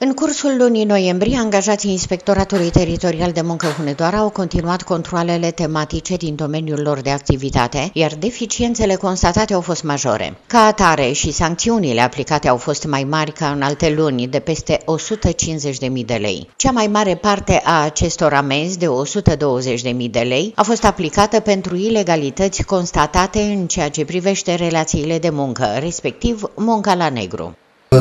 În cursul lunii noiembrie, angajații Inspectoratului Teritorial de Muncă Hunedoara au continuat controalele tematice din domeniul lor de activitate, iar deficiențele constatate au fost majore. Ca atare și sancțiunile aplicate au fost mai mari ca în alte luni, de peste 150.000 de lei. Cea mai mare parte a acestor amenzi, de 120.000 de lei, a fost aplicată pentru ilegalități constatate în ceea ce privește relațiile de muncă, respectiv munca la negru.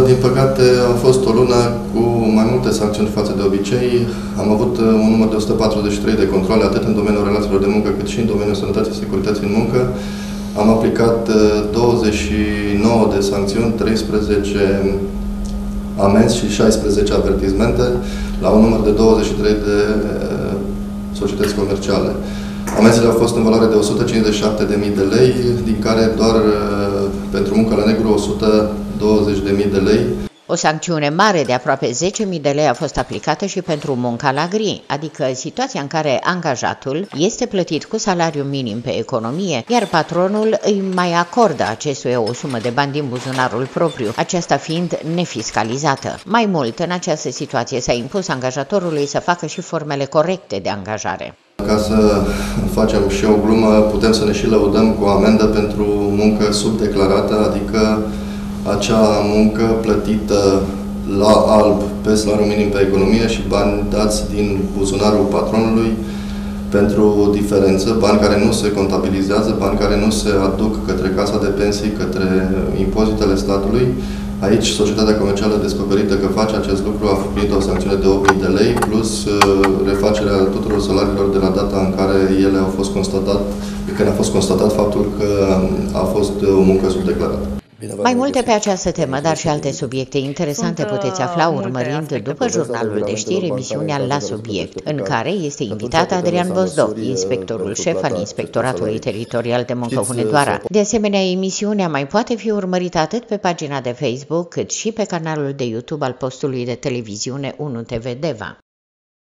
Din păcate a fost o lună cu mai multe sancțiuni față de obicei. Am avut uh, un număr de 143 de controle, atât în domeniul relațiilor de muncă, cât și în domeniul sănătății și securității în muncă. Am aplicat 29 uh, de sancțiuni, 13 amenzi și 16 avertizmente la un număr de 23 de uh, societăți comerciale. Amenzile au fost în valoare de 157.000 de lei, din care doar pentru muncă la negru 100 20.000 de lei. O sancțiune mare de aproape 10.000 de lei a fost aplicată și pentru munca la gri, adică situația în care angajatul este plătit cu salariu minim pe economie, iar patronul îi mai acordă acestuia o sumă de bani din buzunarul propriu, aceasta fiind nefiscalizată. Mai mult, în această situație s-a impus angajatorului să facă și formele corecte de angajare. Ca să facem și o glumă, putem să ne și lăudăm cu o amendă pentru muncă subdeclarată, adică acea muncă plătită la alb pe salariu minim pe economie și bani dați din buzunarul patronului pentru diferență, bani care nu se contabilizează, bani care nu se aduc către casa de pensii, către impozitele statului. Aici, societatea comercială descoperită că face acest lucru a primit o sancțiune de 8.000 de lei, plus uh, refacerea tuturor salariilor de la data în care ele au fost constatat, când a fost constatat faptul că a fost o muncă subdeclarată. Mai multe pe această temă, dar și alte subiecte interesante puteți afla urmărind după jurnalul de știri emisiunea La Subiect, în care este invitat Adrian Bozdov, inspectorul șef al Inspectoratului Teritorial de Muncă Hunedoara. De asemenea, emisiunea mai poate fi urmărită atât pe pagina de Facebook, cât și pe canalul de YouTube al postului de televiziune 1 TV Deva.